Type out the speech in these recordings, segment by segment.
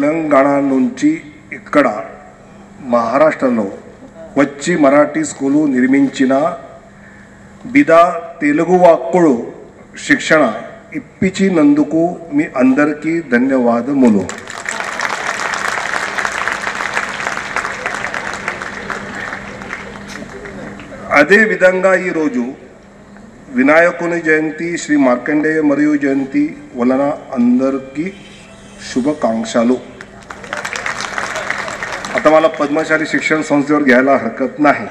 తెలంగాణ నుంచి ఇక్కడ మహారాష్ట్రలో వచ్చి మరాఠీ స్కూలు నిర్మించిన బిదా తెలుగు వాక్కుడు శిక్షణ ఇప్పించినందుకు మీ అందరికీ ధన్యవాదములు. అదేవిధంగా ఈరోజు వినాయకుని జయంతి శ్రీ మార్కండేయ మరియు జయంతి వలన అందరికీ శుభాకాంక్షలు. आता मला पद्मशाली शिक्षण संस्थेवर घ्यायला हरकत नाही.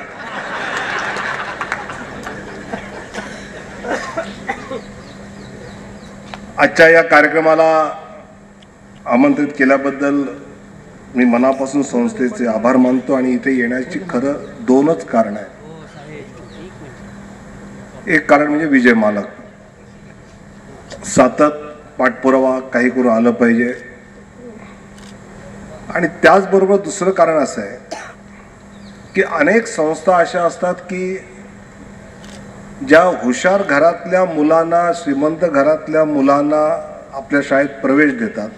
आजच्या या कार्यक्रमाला आमंत्रित केल्याबद्दल मी मनापासून संस्थेचे आभार मानतो आणि इथे येण्याची खरं दोनच कारण आहे एक कारण म्हणजे विजय मालक सातत पाठपुरावा काही करून आलं पाहिजे. आणि त्याचबरोबर दुसरं कारण असं आहे की अनेक संस्था अशा असतात की ज्या हुशार घरातल्या मुलांना श्रीमंत घरातल्या मुलांना आपल्या शाळेत प्रवेश देतात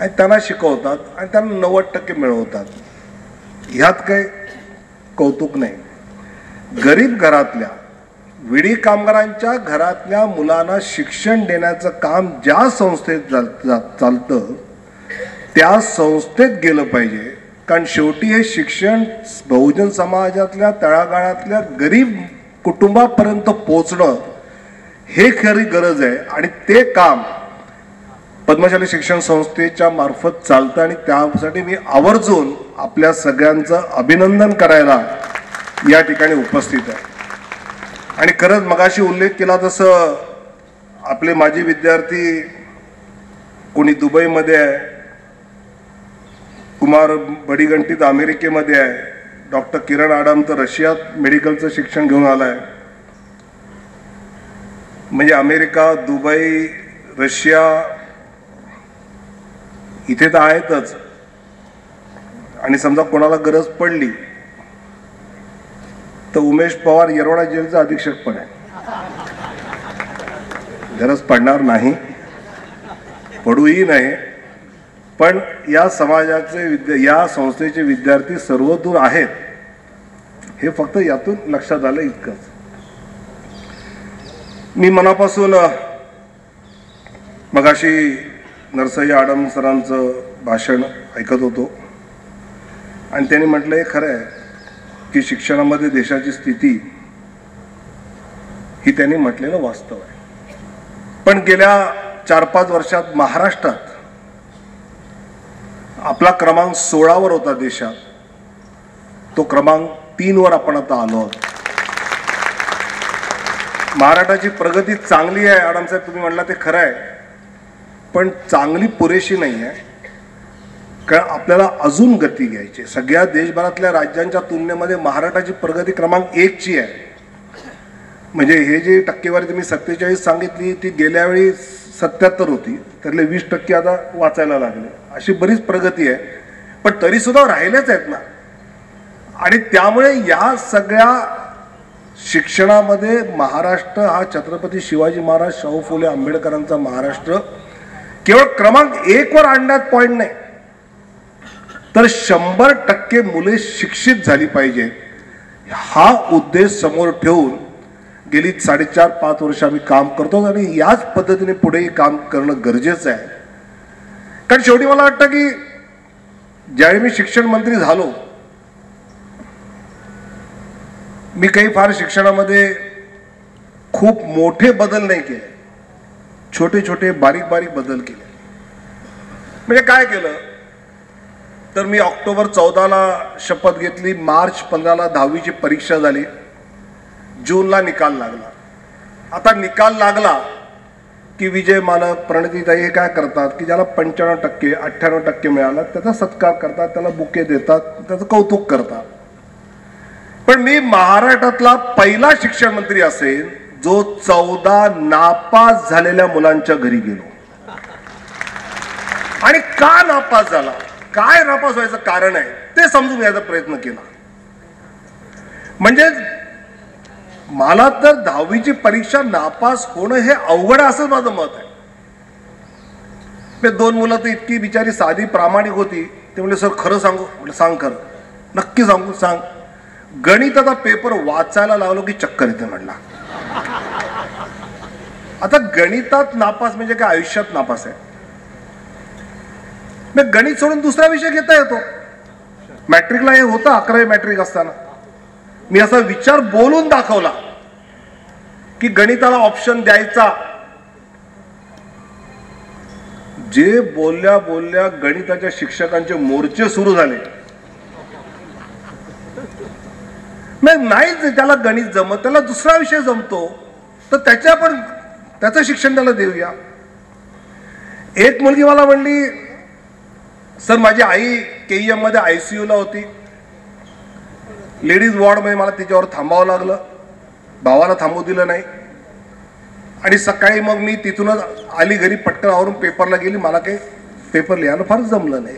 आणि त्यांना शिकवतात आणि त्यांना नव्वद टक्के मिळवतात. ह्यात काही कौतुक नाही. गरीब घरातल्या विडी कामगारांच्या घरातल्या मुलांना शिक्षण देण्याचं काम ज्या संस्थेत जा- चालतं त्या संस्थेत गेलं पाहिजे. कारण शेवटी हे शिक्षण बहुजन समाजातल्या तळागाळातल्या गरीब कुटुंबापर्यंत पोचणं हे खरी गरज आहे. आणि ते काम पद्मशाली शिक्षण संस्थेच्या मार्फत चालतं आणि त्यासाठी मी आवर्जून आपल्या सगळ्यांचं अभिनंदन करायला या ठिकाणी उपस्थित आहे. आणि खरंच मगाशी उल्लेख केला तसं आपले माजी विद्यार्थी कोणी दुबईमध्ये आहे कुमार बडीगंटीत अमेरिकेमध्ये आहे. डॉक्टर किरण आडाम तर रशियात मेडिकलचं शिक्षण घेऊन आलाय. म्हणजे अमेरिका दुबई रशिया इथे तर आहेतच. आणि समजा कोणाला गरज पडली तर उमेश पवार येरवडा जेलचा अधीक्षक पण आहे. गरज पडणार नाही. पडूही नाही. पण या समाजाचे विद्या या संस्थेचे विद्यार्थी सर्वदूर आहेत. हे फक्त यातून लक्षात आलं इतकंच. मी मनापासून मगाशी नरसय्या आडम सरांचं भाषण ऐकत होतो. आणि त्यांनी म्हटलं हे खरं आहे की शिक्षणामध्ये देशाची स्थिती ही त्यांनी म्हटलेलं वास्तव आहे. पण गेल्या चार पाच वर्षात महाराष्ट्रात आपला क्रमांक सोळावर होता देशात. तो क्रमांक तीनवर आपण आता आलो आहोत. महाराष्ट्राची प्रगती चांगली आहे आडमसाहेब तुम्ही म्हणला ते खरं आहे. पण चांगली पुरेशी नाही आहे. कारण आपल्याला अजून गती घ्यायची सगळ्या देशभरातल्या राज्यांच्या तुलनेमध्ये महाराष्ट्राची प्रगती क्रमांक एकची आहे. म्हणजे हे जे टक्केवारी तुम्ही सत्तेचाळीस सांगितली ती गेल्यावेळी सत्याहत्तर होती. त्यातले वीस टक्के आता वाचायला लागले. अशी बरीच प्रगती आहे. पण तरीसुद्धा राहिलेच आहेत ना. आणि त्यामुळे या सगळ्या शिक्षणामध्ये महाराष्ट्र हा छत्रपती शिवाजी महाराज शाहू फुले आंबेडकरांचा महाराष्ट्र केवळ क्रमांक एक वर आणण्यात पॉईंट नाही. तर शंभर टक्के मुले शिक्षित झाली पाहिजेत. हा उद्देश समोर ठेवून गेली साडेचार पाच वर्ष आम्ही काम करतो आणि याच पद्धतीने पुढेही काम करणं गरजेचं आहे. कारण शेवटी मला वाटतं की ज्यावेळी मी शिक्षण मंत्री झालो मी काही फार शिक्षणामध्ये खूप मोठे बदल नाही केले. छोटे छोटे बारीक बारीक बदल केले. म्हणजे काय केलं? तर मी ऑक्टोबर चौदाला शपथ घेतली मार्च पंधराला दहावीची परीक्षा झाली. जूनला निकाल लागला. आता निकाल लागला की विजय मालक प्रणतीताई हे काय करतात की ज्याला पंच्याण्णव टक्के अठ्ठ्याण्णव टक्के मिळाला त्याचा सत्कार करतात त्याला बुके देतात त्याचं कौतुक करतात. पण मी महाराष्ट्रातला पहिला शिक्षण मंत्री असेल जो चौदा नापास झालेल्या मुलांच्या घरी गेलो. आणि का नापास झाला? काय नापास व्हायचं कारण आहे ते समजून घ्यायचा प्रयत्न केला. म्हणजे मला तर दहावीची परीक्षा नापास होणं हे अवघड असंच असं माझं मत आहे. मी दोन मुलं तर इतकी बिचारी साधी प्रामाणिक होती. ते म्हणले सर खरं सांगू? म्हटलं सांग खरं. नक्की सांगू सांग. गणिताचा पेपर वाचायला लावलो की चक्कर येते म्हणला आता गणितात नापास म्हणजे काय? आयुष्यात नापास आहे. मी गणित सोडून दुसरा विषय घेता येतो. मॅट्रिकला हे होतं अकरावी मॅट्रिक असताना. मी असा विचार बोलून दाखवला की गणिताला ऑप्शन द्यायचा. जे बोलल्या बोलल्या गणिताच्या शिक्षकांचे मोर्चे सुरू झाले. नाही नाहीच त्याला गणित जमत त्याला दुसरा विषय जमतो तर त्याच्या पण त्याचं शिक्षण त्याला देऊया. एक मुलगी मला म्हणली सर माझी आई केईएममध्ये आयसीयू ला होती. लेडीज वॉर्डमध्ये मला तिच्यावर थांबावं लागलं. भावाला थांबू दिलं नाही. आणि सकाळी मग मी तिथूनच आली घरी पटकन आवरून पेपरला गेली. मला काही पेपर लिहायला फार जमलं नाही.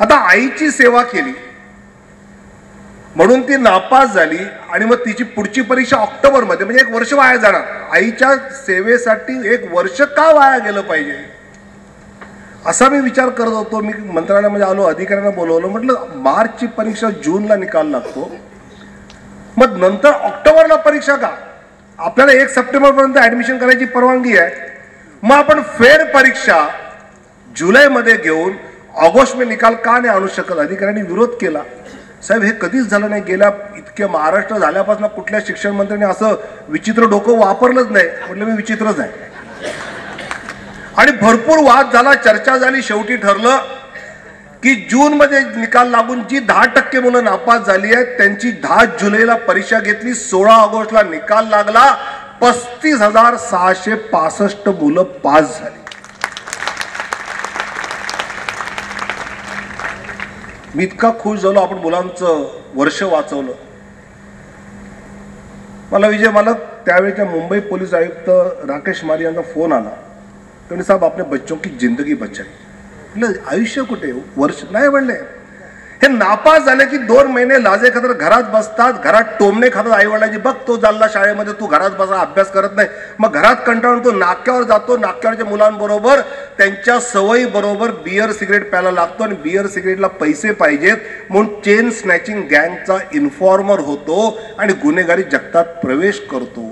आता आईची सेवा केली. म्हणून ती नापास झाली आणि मग तिची पुढची परीक्षा ऑक्टोबरमध्ये म्हणजे एक वर्ष वाया जाणार. आईच्या सेवेसाठी एक वर्ष का वाया गेलं पाहिजे? असा मी विचार करत होतो मी मंत्रालयामध्ये आलो अधिकाऱ्यांना बोलवलं म्हटलं मार्चची परीक्षा जूनला निकाल लागतो. मग नंतर ऑक्टोबरला परीक्षा का? आपल्याला एक सप्टेंबरपर्यंत ऍडमिशन करायची परवानगी आहे. मग आपण फेर परीक्षा जुलैमध्ये घेऊन ऑगस्टमध्ये निकाल का नाही आणू शकत? अधिकाऱ्यांनी विरोध केला. साहेब हे कधीच झालं नाही. गेल्या इतके महाराष्ट्र झाल्यापासून कुठल्या शिक्षण मंत्र्यांनी असं विचित्र डोकं वापरलंच नाही. म्हटलं मी विचित्रच आहे. आणि भरपूर वाद झाला चर्चा झाली शेवटी ठरलं की जून मध्ये निकाल लागून जी दहा टक्के मुलं नापास झाली आहेत त्यांची दहा जुलैला परीक्षा घेतली सोळा ऑगस्टला निकाल लागला पस्तीस हजार सहाशे पासष्ट मुलं पास झाली. मी इतका खुश झालो आपण मुलांचं वर्ष वाचवलं. मला विजय मालक त्यावेळेच्या मुंबई पोलीस आयुक्त राकेश मारी यांचा फोन आला. मैंने साहेब आपल्या बच्चों की जिंदगी बचाई। आयुष्य कुठे हो? वर्ष नाही म्हणले हे नापास झाले की दोन महिने लाजे खातर घरात बसतात घरात टोमणे खातात आई वडिलांची बघ तो चालला शाळेमध्ये तू घरात बसा अभ्यास करत नाही. मग घरात कंटाळून तो नाक्यावर जातो नाक्यावरच्या मुलांबरोबर त्यांच्या सवयी बरोबर बियर सिगरेट प्यायला लागतो आणि बियर सिगरेटला पैसे पाहिजेत म्हणून चेन स्नॅचिंग गँगचा इन्फॉर्मर होतो आणि गुन्हेगारी जगतात प्रवेश करतो.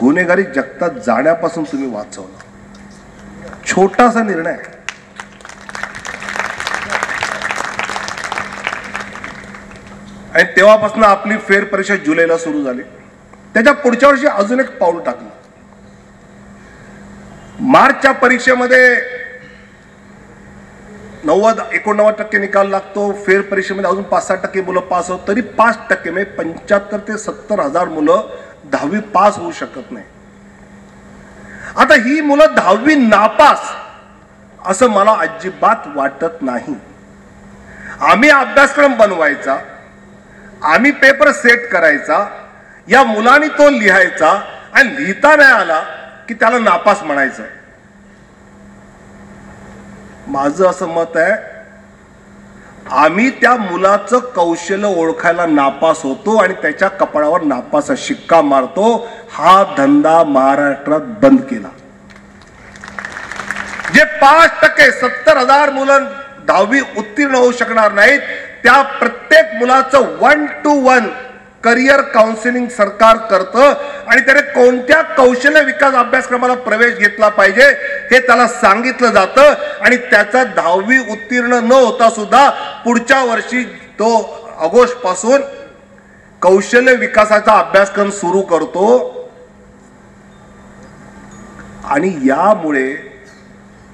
गुन्हेगारी जगतात जाण्यापासून तुम्ही वाचवला. छोटासा निर्णय. आणि तेव्हापासून आपली फेर परीक्षा जुलैला सुरू झाली. त्याच्या पुढच्या वर्षी अजून एक पाऊल टाकलं. मार्चच्या परीक्षेमध्ये नव्वद एकोणनव्वद टक्के निकाल लागतो. फेर परीक्षेमध्ये अजून पाच सहा टक्के मुलं पास होत तरी पाच टक्के म्हणजे पंच्याहत्तर ते सत्तर हजार मुलं दहावी पास होऊ शकत नाही. आता ही मुलं दहावी नापास असं मला अजिबात वाटत नाही. आम्ही अभ्यासक्रम बनवायचा आम्ही पेपर सेट करायचा या मुलांनी तो लिहायचा आणि लिहिता नाही आला की त्याला नापास म्हणायचं. माझं असं मत आहे आम्ही त्या मुलाचं कौशल्य ओळखायला नापास होतो आणि त्याच्या कपाळावर नापासा शिक्का मारतो. हा धंदा महाराष्ट्रात बंद केला. जे पाच टक्के सत्तर हजार मुलं दहावी उत्तीर्ण होऊ शकणार नाहीत त्या प्रत्येक मुलाचं one to one career counselling सरकार करतं आणि त्याने कोणत्या कौशल्य विकास अभ्यासक्रमाला प्रवेश घेतला पाहिजे हे त्याला सांगितलं जातं. आणि त्याचा दहावी उत्तीर्ण न होता सुद्धा पुढच्या वर्षी तो ऑगस्टपासून कौशल्य विकासाचा अभ्यासक्रम सुरू करतो. आणि यामुळे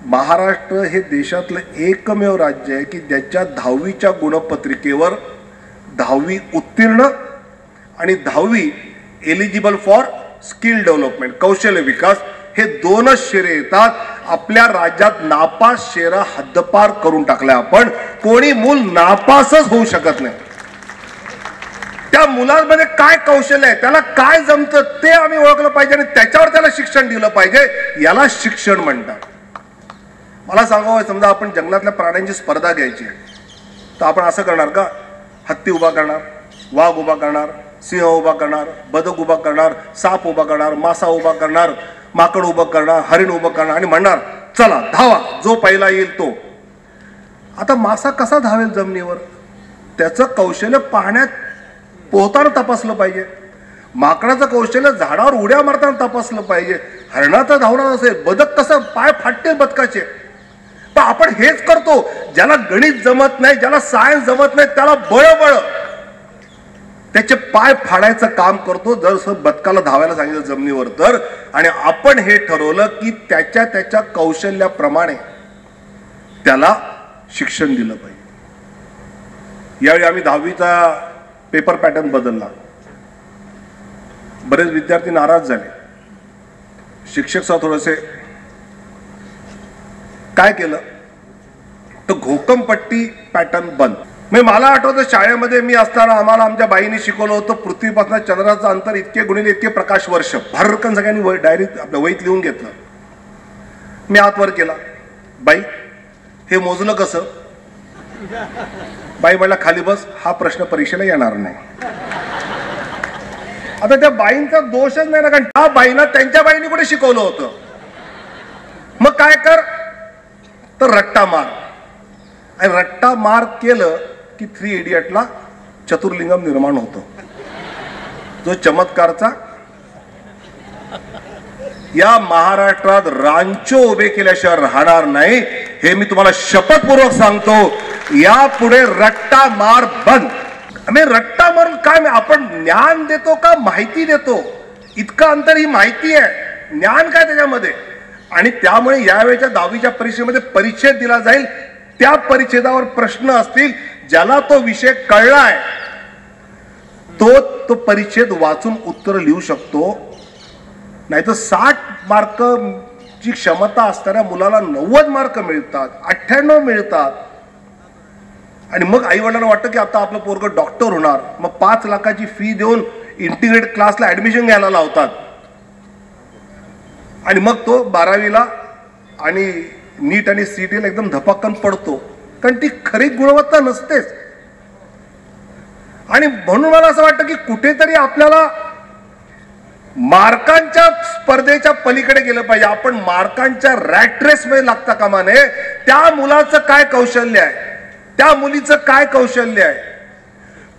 महाराष्ट्र हे देशातलं एकमेव राज्य आहे की ज्याच्या दहावीच्या गुणपत्रिकेवर दहावी उत्तीर्ण आणि दहावी एलिजिबल फॉर स्किल डेव्हलपमेंट कौशल्य विकास हे दोनच शेरे येतात. आपल्या राज्यात नापास शेरा हद्दपार करून टाकल्या आपण. कोणी मूल नापासच होऊ शकत नाही. त्या मुलांमध्ये काय कौशल्य आहे त्याला काय जमतं ते आम्ही ओळखलं पाहिजे आणि त्याच्यावर त्याला शिक्षण दिलं पाहिजे. याला शिक्षण म्हणतात. मला सांगावं समजा आपण जंगलातल्या प्राण्यांची स्पर्धा घ्यायची आहे. तर आपण असं करणार का? हत्ती उभा करणार वाघ उभा करणार सिंह उभा करणार बदक उभा करणार साप उभा करणार मासा उभा करणार माकड उभं करणार हरिण उभं करणार आणि म्हणणार चला धावा जो पहिला येईल तो. आता मासा कसा धावेल जमिनीवर? त्याचं कौशल्य पाहण्यात पोहताना तपासलं पाहिजे. माकडाचं कौशल्य झाडावर उड्या मारताना तपासलं पाहिजे. हरणाचं धावणार असेल बदक कसं पाय फाटतील बदकाचे? पण आपण हेच करतो ज्याला गणित जमत नाही ज्याला सायन्स जमत नाही त्याला बळ बळ त्याचे पाय फाडायचं काम करतो. जर असं बदकाला धावायला सांगितलं जमिनीवर तर. आणि आपण हे ठरवलं की त्याच्या त्याच्या कौशल्याप्रमाणे त्याला शिक्षण दिलं पाहिजे. यावेळी आम्ही दहावीचा पेपर पॅटर्न बदलला. बरेच विद्यार्थी नाराज झाले. शिक्षक सुद्धा थोडेसे काय केलं? तर घोकमपट्टी पॅटर्न बंद. मी मला आठवतं शाळेमध्ये मी असताना आम्हाला आमच्या बाईने शिकवलं होतं पृथ्वीपासून चंद्राचं अंतर इतके गुणिले इतके प्रकाश वर्ष. भरकन सगळ्यांनी वय डायरीत आपल्या वहीत लिहून घेतलं. मी आतवर केला. बाई हे मोजलं कसं? बाई म्हणला खाली बस हा प्रश्न परीक्षेला येणार नाही. आता त्या बाईंचा दोषच नाही ना कारण त्या बाईनं त्यांच्या बाईने कुठे शिकवलं होतं? मग काय कर? तर रट्टा मार. आणि रट्टा मार केलं की थ्री इडियटला चतुर्लिंगम निर्माण होतो. जो चमत्कारचा या महाराष्ट्रात रांचो उभे केल्याशिवाय राहणार नाही हे मी तुम्हाला शपथपूर्वक सांगतो. यापुढे रट्टा मार बंद. आम्ही रट्टा मारून काय नाही, आपण ज्ञान देतो का माहिती देतो? इतकं अंतर ही माहिती आहे. ज्ञान काय त्याच्यामध्ये? आणि त्यामुळे यावेळेच्या दहावीच्या परीक्षेमध्ये परिच्छेद दिला जाईल. त्या परिच्छेदावर प्रश्न असतील. ज्याला तो विषय कळलाय तो तो परिच्छेद वाचून उत्तर लिहू शकतो. नाही तर साठ मार्क ची क्षमता असणाऱ्या मुलाला नव्वद मार्क मिळतात अठ्ठ्याण्णव मिळतात. आणि मग आई वडिलांना वाटतं की आता आपलं पोरग डॉक्टर होणार. मग पाच लाखाची फी देऊन इंटिग्रेट क्लासला ऍडमिशन घ्यायला लावतात. आणि मग तो बारावीला आणि नीट आणि सीटीला एकदम धपाकन पडतो. कारण ती खरी गुणवत्ता नसतेच. आणि म्हणून मला असं वाटतं की कुठेतरी आपल्याला मार्कांच्या स्पर्धेच्या पलीकडे गेलं पाहिजे. आपण मार्कांच्या रॅट्रेसमध्ये लागता कामा नये. त्या मुलाचं काय कौशल्य आहे? त्या मुलीचं काय कौशल्य आहे?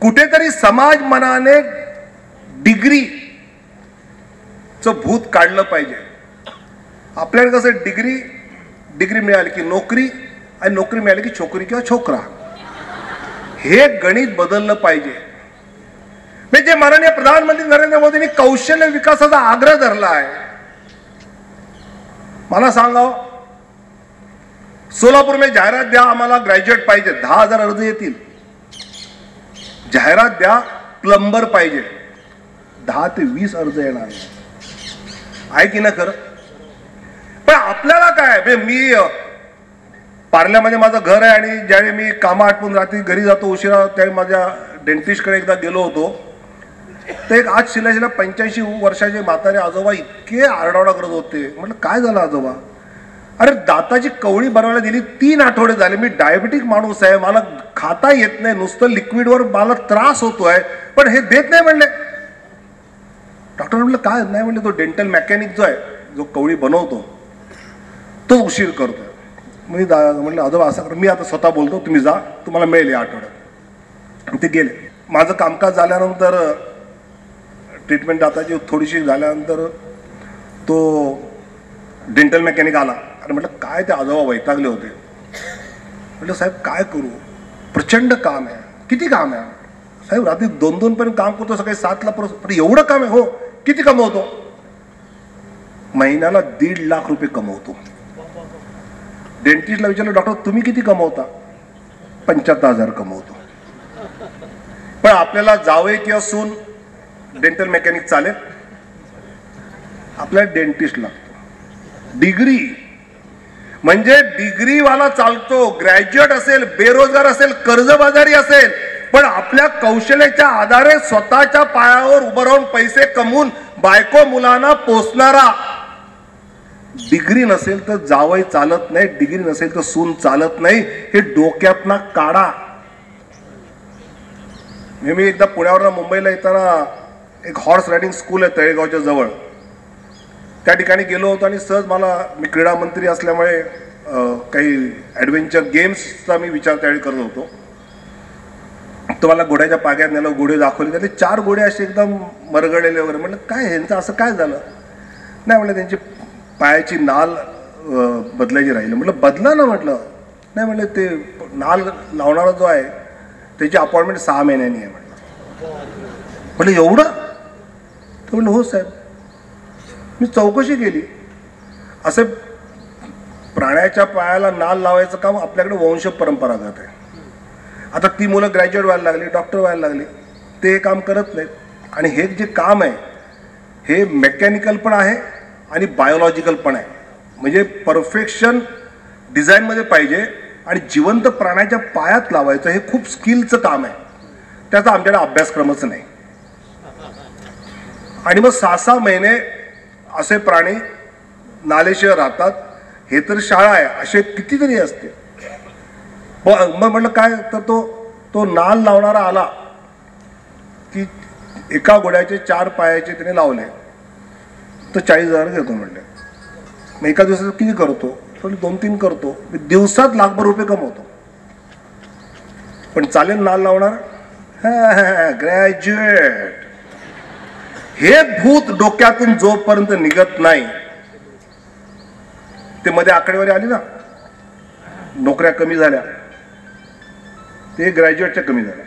कुठेतरी समाज मनाने डिग्री च भूत काढलं पाहिजे. आपल्याला कसं डिग्री डिग्री मिळाली की नोकरी आणि नोकरी मिळाली की छोकरी किंवा छोकरा. हे गणित बदललं पाहिजे. म्हणजे जे माननीय प्रधानमंत्री नरेंद्र मोदींनी कौशल्य विकासाचा आग्रह धरला आहे मला सांगा हो, सोलापूर में जाहिरात द्या आम्हाला ग्रॅज्युएट पाहिजे दहा हजार अर्ज येतील. जाहिरात द्या प्लंबर पाहिजे. दहा ते वीस अर्ज येणार आहे की ना खरं? पण आपल्याला काय म्हणजे मी पार्ल्यामध्ये माझं घर आहे आणि ज्यावेळी मी कामं आटपून रात्री घरी जातो उशिरा त्यावेळी माझ्या डेंटिस्टकडे एकदा गेलो होतो. ते एक आज शिला शिला पंच्याऐंशी वर्षाचे म्हातारे आजोबा इतके आरडाओरडा करत होते. म्हटलं काय झालं आजोबा? अरे दाताची कवळी बनवायला दिली तीन आठवडे झाले. मी डायबेटिक माणूस आहे. मला खाता येत नाही. नुसतं लिक्विडवर मला त्रास होतोय. पण हे देत नाही म्हणले. डॉक्टर म्हटलं काय नाही म्हणले तो डेंटल मेकॅनिक जो आहे जो कवळी बनवतो तो उशीर करतो मी दा म्हटलं आजोबा असं मी आता स्वतः बोलतो तुम्ही जा. तुम्हाला मिळेल या आठवड्यात. ते गेले. माझं कामकाज झाल्यानंतर ट्रीटमेंट दाताची थोडीशी झाल्यानंतर तो डेंटल मेकॅनिक आला. आणि म्हटलं काय ते आजोबा वैतागले होते. म्हटलं साहेब काय करू? प्रचंड काम आहे. किती काम आहे? साहेब रात्री दोन दोन पर्यंत काम करतो सकाळी सातला परत पण एवढं काम आहे हो. किती कमवतो? महिन्याला दीड लाख रुपये कमवतो. डेंटिस्टला विचारलं डॉक्टर तुम्ही किती कमवता? पंच्याहत्तर हजार कमवतो. पण आपल्याला जावे किंवा सून डेंटल मेकॅनिक चालेल. आपल्याला डेंटिस्ट लागतो. डिग्री म्हणजे डिग्रीवाला चालतो ग्रॅज्युएट असेल बेरोजगार असेल कर्जबाजारी असेल पण आपल्या कौशल्याच्या आधारे स्वतःच्या पायावर उभं राहून पैसे कमवून बायको मुलांना पोचणारा डिग्री नसेल तर जावई चालत नाही डिग्री नसेल तर सून चालत नाही हे डोक्यातना काढा. मी एकदा पुण्यावरनं मुंबईला येताना एक हॉर्स रायडिंग स्कूल आहे तळेगावच्या जवळ. त्या ठिकाणी गेलो होतो आणि सहज मला मी क्रीडा मंत्री असल्यामुळे काही ॲडव्हेंचर गेम्सचा मी विचार त्यावेळी करत होतो. तो मला घोड्याच्या पाग्यात नेलं घोडे दाखवले. त्यातले चार घोडे असे एकदम मरगडलेले वगैरे म्हटलं काय ह्यांचं? असं काय झालं? नाही म्हटलं त्यांची पायाची नाल बदलायची राहिली. म्हटलं बदला ना म्हटलं. नाही म्हटलं ते नाल लावणारा जो आहे त्याची अपॉइंटमेंट सहा महिन्यांनी आहे म्हटलं. म्हटलं एवढं? तर म्हटलं हो साहेब. मी चौकशी केली. असे प्राण्याच्या पायाला नाल लावायचं काम आपल्याकडे वंश परंपरागत आहे. आता ती मुलं ग्रॅज्युएट व्हायला लागली डॉक्टर व्हायला लागली ते हे काम करत नाहीत. आणि हे जे काम आहे हे मेकॅनिकल पण आहे आणि बायोलॉजिकल पण आहे. म्हणजे परफेक्शन डिझाईनमध्ये पाहिजे आणि जिवंत प्राण्याच्या पायात लावायचं हे खूप स्किलचं काम आहे. त्याचा आमच्याकडे अभ्यासक्रमच नाही. आणि मग सहा सहा महिने असे प्राणी नालेशिवाय राहतात. हे तर शाळा आहे. असे कितीतरी असते मग मग म्हटलं काय? तर तो तो नाल लावणारा आला. की एका घोड्याचे चार पायाचे त्याने लावले. तर चाळीस हजार घेतो म्हणले. मग एका दिवसात किती करतो? थोडी दोन तीन करतो. मी दिवसात लाखभर रुपये कमवतो. पण चालेल नाल लावणार? ग्रॅज्युएट हे भूत डोक्यातून जोपर्यंत निघत नाही ते मध्ये आकडेवारी आली ना? नोकऱ्या कमी झाल्या. ते ग्रॅज्युएटच्या कमी झाल्या.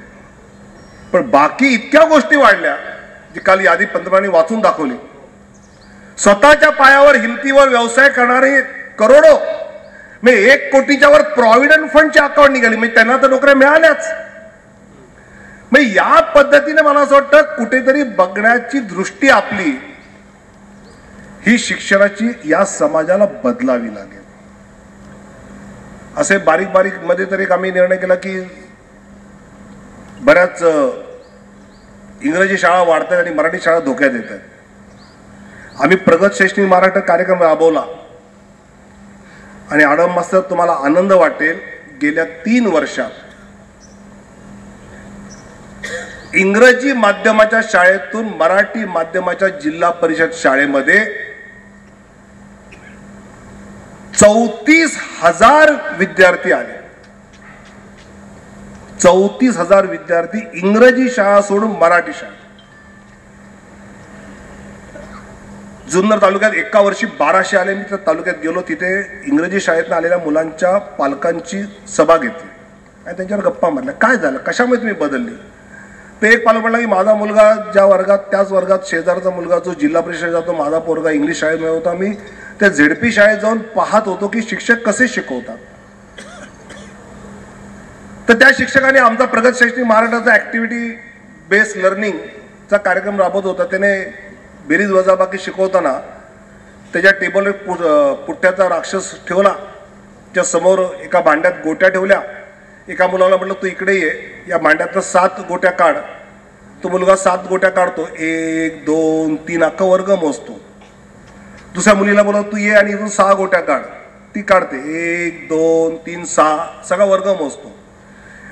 पण बाकी इतक्या गोष्टी वाढल्या जी काल यादी पंतप्रधानांनी वाचून दाखवली. स्वतःच्या पायावर हिमतीवर व्यवसाय करणारे करोडो. म्हणजे एक कोटीच्या वर प्रॉव्हिडंट फंडचे अकाउंट निघाली. म्हणजे त्यांना तर नोकऱ्या मिळाल्याच. मग या पद्धतीने मला असं वाटतं कुठेतरी बघण्याची दृष्टी आपली ही शिक्षणाची या समाजाला बदलावी लागेल. असे बारीक बारीकमध्ये तरी एक आम्ही निर्णय केला की बऱ्याच इंग्रजी शाळा वाढतात आणि मराठी शाळा धोक्यात येत आहेत आम्ही प्रगत शैक्षणिक महाराष्ट्र कार्यक्रम राबवला. आणि आडम मास्तर तुम्हाला आनंद वाटेल गेल्या तीन वर्षात. इंग्रजी माध्यमाच्या शाळेतून मराठी माध्यमाच्या जिल्हा परिषद शाळेमध्ये चौतीस हजार विद्यार्थी आले. चौतीस हजार विद्यार्थी इंग्रजी शाळा सोडून मराठी शाळा. जुन्नर तालुक्यात एका वर्षी बाराशे आले. मी त्या तालुक्यात गेलो. तिथे इंग्रजी शाळेतनं आलेल्या मुलांच्या पालकांची सभा घेतली. आणि त्यांच्यावर गप्पा मारल्या. काय झालं? कशामुळे तुम्ही बदलली? ते एक पालक म्हणला की माझा मुलगा ज्या वर्गात त्याच वर्गात शेजारचा मुलगा जो जिल्हा परिषद जातो माझा पोरगा इंग्लिश शाळेमध्ये होता मी त्या झेडपी शाळेत जाऊन पाहत होतो की शिक्षक कसे शिकवतात. तर त्या शिक्षकाने आमचा प्रगत शैक्षणिक महाराष्ट्राचा ऍक्टिव्हिटी बेस्ड लर्निंगचा कार्यक्रम राबवत होता. त्याने बेरीज वजाबाकी शिकवताना त्याच्या टेबलवर पु- पुठ्ठ्याचा राक्षस ठेवला. त्या समोर एका भांड्यात गोट्या ठेवल्या. एका मुलाला म्हटलं तू इकडे ये. या भांड्यातनं सात गोट्या काढ. तो मुलगा सात गोट्या काढतो. एक दोन तीन अख्खा वर्ग मोजतो. दुसऱ्या मुलीला बोला तू ये आणि इथून सहा गोट्या काढ. ती काढते. एक दोन तीन सहा सगळा वर्ग मोजतो.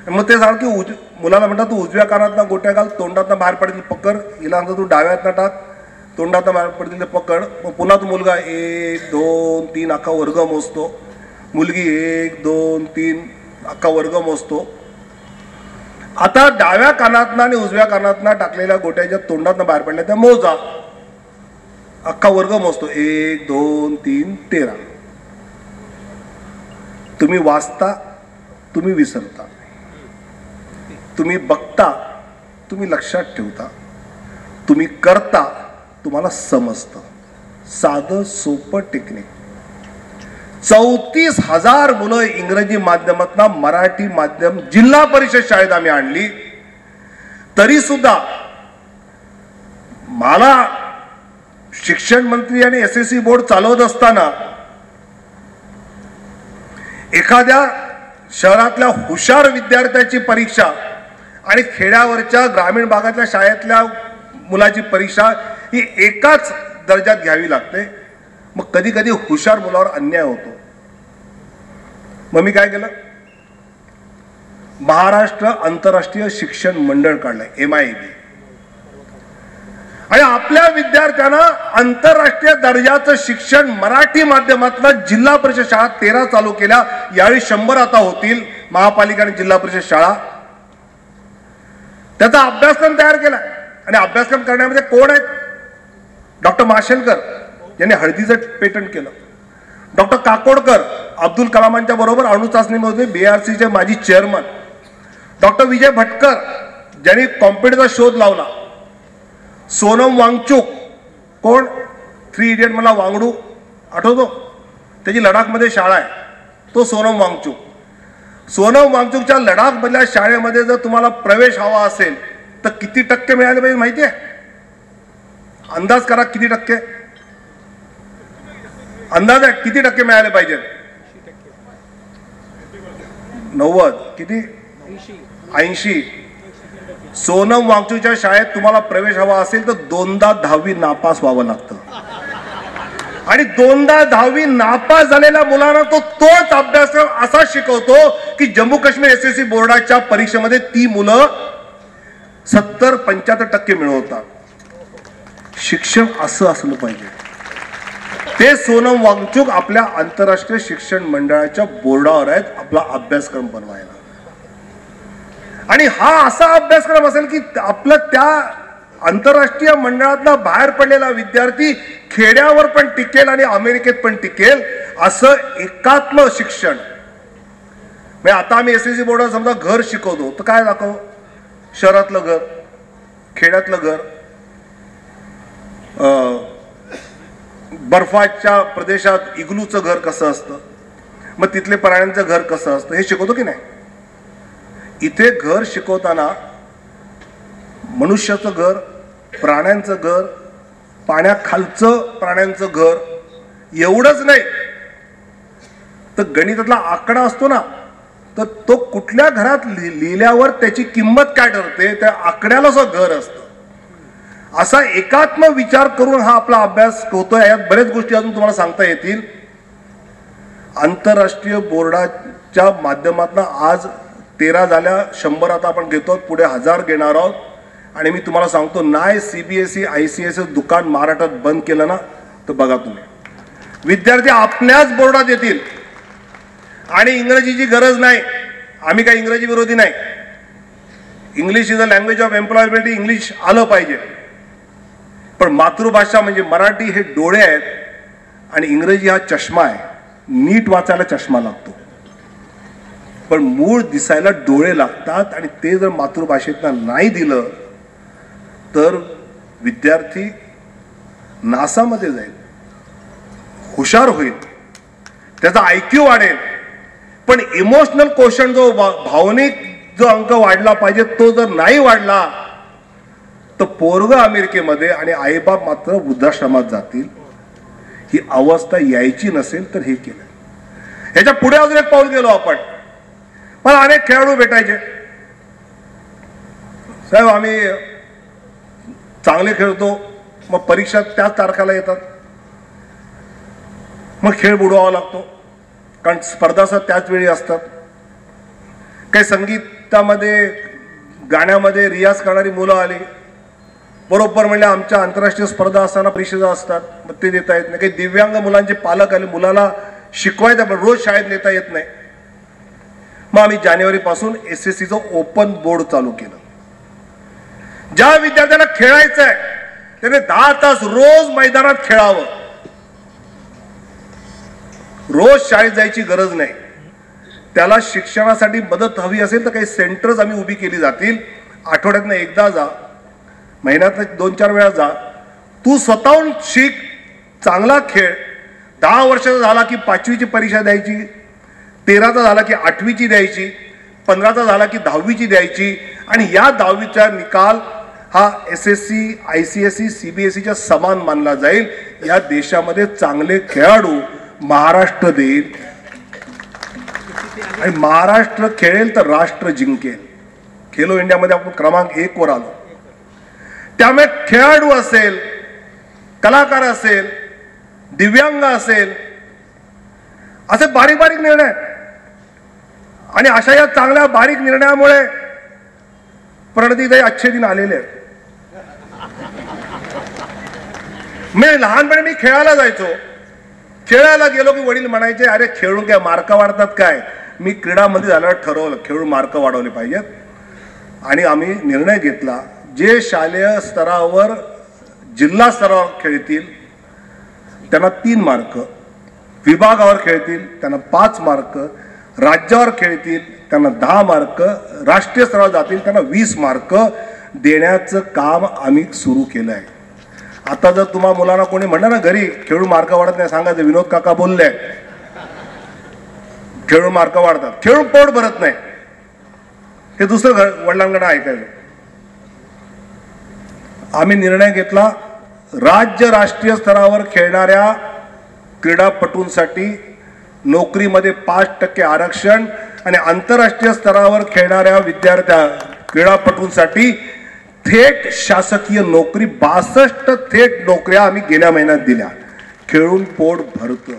मग ते सांग की उज मुलाला म्हणतात तू उजव्या कानातनं गोट्या घाल तोंडातनं बाहेर पडतील पकड. हिला सांगतो तू डाव्यातनं टाक. तोंडात बाहेर पडतील ते पकड. मग पुन्हा तो मुलगा एक दोन तीन अख्खा वर्ग मोजतो. मुलगी एक दोन तीन अख्खा वर्ग मोजतो. आता डाव्या कानातनं आणि उजव्या कानातनं टाकलेल्या गोट्याच्या तोंडातनं बाहेर पडल्या त्या मोजा. अख्खा वर्ग मोजतो. एक दोन तीन तेरा. तुम्ही वाचता तुम्ही विसरता. तुम्ही बघता तुम्ही लक्षात ठेवता. तुम्ही करता तुम्हाला समजतं. साधं सोपं टेक्निक चौतीस हजार मुलं इंग्रजी माध्यमातून मराठी माध्यम जिल्हा परिषद शाळेत आम्ही आणली. तरी सुद्धा मला शिक्षण मंत्री आणि एस एस सी बोर्ड चालवत असताना एखाद्या शहरातल्या हुशार विद्यार्थ्याची परीक्षा आणि खेड्यावरच्या ग्रामीण भागातल्या शाळेतल्या मुलाची परीक्षा ही एकाच दर्जात घ्यावी लागते. मग कधी कधी हुशार मुलावर अन्याय होतो. मग मी काय केलं? महाराष्ट्र आंतरराष्ट्रीय शिक्षण मंडळ काढलं एम आय बी आणि आपल्या विद्यार्थ्यांना आंतरराष्ट्रीय दर्जाचं शिक्षण मराठी माध्यमातून जिल्हा परिषद शाळा तेरा चालू केल्या. यावेळी शंभर आता होतील. महापालिका आणि जिल्हा परिषद शाळा. त्याचा अभ्यासक्रम तयार केला. आणि अभ्यासक्रम करण्यामध्ये कोण आहेत? डॉक्टर माशेलकर यांनी हळदीचं पेटंट केलं. डॉक्टर काकोडकर अब्दुल कलामांच्या बरोबर अणु चाचणीमध्ये सीचे माजी चेअरमन डॉक्टर विजय भटकर ज्यांनी कॉम्प्युटरचा शोध लावला. सोनम वांगचूक कोण? थ्री इडियट मला वांगडू आठवतो? त्याची लडाखमध्ये शाळा आहे. तो सोनम वांगचूक. सोनम वांगचूकच्या लडाखमधल्या शाळेमध्ये जर तुम्हाला प्रवेश हवा असेल तर किती टक्के मिळाले पाहिजे माहिती आहे अंदाज करा किती टक्के. अंदाज आहे किती टक्के मिळाले पाहिजे? नव्वद. किती? ऐंशी. सोनम वांगचूच्या शाळेत तुम्हाला प्रवेश हवा असेल तर दोनदा दहावी नापास व्हावं लागतं. आणि दोनदा दहावी नापास झालेल्या मुलांना तो तोच अभ्यासक्रम असा शिकवतो की Jammu Kashmir S S C बोर्डाच्या परीक्षेमध्ये ती मुलं सत्तर पंच्याहत्तर टक्के मिळवतात. शिक्षण असं असलं पाहिजे. ते सोनम वांगचूक आपल्या आंतरराष्ट्रीय शिक्षण मंडळाच्या बोर्डावर आहेत आपला अभ्यासक्रम बनवायला. आणि हा असा अभ्यासक्रम असेल की आपलं त्या आंतरराष्ट्रीय मंडळातला बाहेर पडलेला विद्यार्थी खेड्यावर पण टिकेल आणि अमेरिकेत पण टिकेल असं एकात्म शिक्षण. म्हणजे आता आम्ही एस एस सी बोर्डावर समजा घर शिकवतो तर काय दाखव? शहरातलं घर खेड्यातलं घर. बर्फाच्या प्रदेशात इग्लूचं घर कसं असतं? मग तिथले प्राण्यांचं घर कसं असतं? हे शिकवतो की नाही? इथे घर शिकवताना मनुष्याचं घर प्राण्यांचं घर पाण्याखालचं प्राण्यांचं घर एवढंच नाही. तर गणितातला आकडा असतो ना तर तो कुठल्या घरात लि- लिहिल्यावर त्याची किंमत काय ठरते? त्या आकड्याला असं घर असतं. असा एकात्म विचार करून हा आपला अभ्यास होतोय. यात बरेच गोष्टी अजून तुम्हाला सांगता येतील. आंतरराष्ट्रीय बोर्डाच्या माध्यमातून आज तेरा झाल्या शंभर आता आपण घेतो पुढे हजार घेणार आहोत. आणि मी तुम्हाला सांगतो नाही ई आय सी एस दुकान महाराष्ट्रात बंद केलं ना तर बघा तुम्ही. विद्यार्थी आपल्याच बोर्डात येतील. आणि इंग्रजीची गरज नाही. आम्ही काही इंग्रजी विरोधी नाही. English is a language of employability English आलं पाहिजे. पण मातृभाषा म्हणजे मराठी हे डोळे आहेत आणि इंग्रजी हा चष्मा आहे. नीट वाचायला चष्मा लागतो. पण मूळ दिसायला डोळे लागतात आणि ते जर मातृभाषेतनं नाही दिलं तर विद्यार्थी नासामध्ये जाईल. हुशार होईल. त्याचा आयक्यू वाढेल. पण इमोशनल क्वेश्चन जो भा- भावनिक जो अंक वाढला पाहिजे तो जर नाही वाढला तर पोरग अमेरिकेमध्ये आणि आईबाप मात्र वृद्धाश्रमात जातील ही अवस्था यायची नसेल तर हे केलं. ह्याच्या पुढे अजून एक पाऊल गेलो आपण. मला अनेक खेळाडू भेटायचे. साहेब आम्ही चांगले खेळतो मग परीक्षा त्याच तारखेला येतात. मग खेळ बुडवावा लागतो कारण स्पर्धा त्याच वेळी असतात. काही संगीतामध्ये गाण्यामध्ये रियाज करणारी मुलं आली. बरोबर म्हणजे आमच्या आंतरराष्ट्रीय स्पर्धा असताना परिषदा असतात मग ते देता येत नाही. काही दिव्यांग मुलांचे पालक आले मुलाला शिकवायचं पण रोज शाळेत नेता येत नाही. मग आम्ही जानेवारीपासून एस एस सीचं ओपन बोर्ड चालू केलं. ज्या विद्यार्थ्याला खेळायचं आहे त्याने दहा तास रोज मैदानात खेळावं. रोज शाळेत जायची गरज नाही. त्याला शिक्षणासाठी मदत हवी असेल तर काही सेंटर्स आम्ही उभी केली जातील. आठवड्यातनं एकदा जा. महिन्यात दोन चार वेळा जा. तू स्वतःहून शिक चांगला खेळ. दहा वर्षाचा झाला की पाचवीची परीक्षा द्यायची तेराचा झाला की आठवीची द्यायची पंधराचा झाला की दहावीची द्यायची. आणि या दहावीचा निकाल हा S S C I C S C C B S सीच्या समान मानला जाईल. या देशामध्ये चांगले खेळाडू महाराष्ट्र देईल. आणि महाराष्ट्र खेळेल तर राष्ट्र जिंकेल. खेलो इंडियामध्ये आपण क्रमांक एकवर आलो. त्यामुळे खेळाडू असेल कलाकार असेल दिव्यांग असेल असे बारीक बारीक निर्णय. आणि अशा या चांगल्या बारीक निर्णयामुळे प्रणतीताई अच्छे दिन आलेले आहेत. मी लहानपणी मी खेळायला जायचो. खेळायला गेलो की वडील म्हणायचे अरे खेळून काय मार्क वाढतात काय? मी क्रीडामध्ये झाल्यावर ठरवलं खेळून मार्क वाढवले पाहिजेत. आणि आम्ही निर्णय घेतला. जे शालेय स्तरावर जिल्हा स्तरावर खेळतील त्यांना तीन मार्क. विभागावर खेळतील त्यांना पाच मार्क. राज्यावर खेळतील त्यांना दहा मार्क. राष्ट्रीय स्तरावर जातील त्यांना वीस मार्क देण्याचं काम आम्ही सुरू केलं आहे आता जर तुम्हा मुलांना कोणी म्हणलं ना घरी खेळून मार्क वाढत नाही सांगायचं विनोद काका बोलले. खेळून मार्क वाढतात. खेळून पोट भरत नाही. हे दुसरं घर वडिलांकडे ऐकायचं. आम्ही निर्णय घेतला राज्य राष्ट्रीय स्तरावर खेळणाऱ्या क्रीडापटूंसाठी नोकरीमध्ये पाच टक्के आरक्षण आणि आंतरराष्ट्रीय स्तरावर खेळणाऱ्या विद्यार्थ्या क्रीडापटूंसाठी थेट शासकीय नोकरी बासष्ट थेट नोकऱ्या आम्ही गेल्या महिन्यात दिल्या. खेळून पोट भरतं.